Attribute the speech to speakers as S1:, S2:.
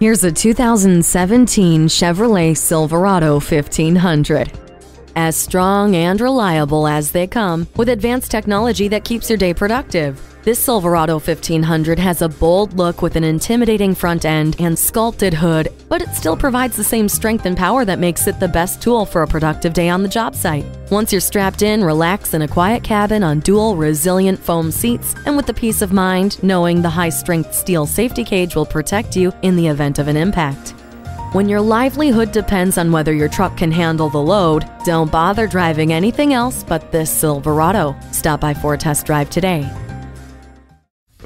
S1: Here's a 2017 Chevrolet Silverado 1500. As strong and reliable as they come, with advanced technology that keeps your day productive. This Silverado 1500 has a bold look with an intimidating front end and sculpted hood, but it still provides the same strength and power that makes it the best tool for a productive day on the job site. Once you're strapped in, relax in a quiet cabin on dual resilient foam seats and with the peace of mind knowing the high strength steel safety cage will protect you in the event of an impact. When your livelihood depends on whether your truck can handle the load, don't bother driving anything else but this Silverado. Stop by for a test drive today.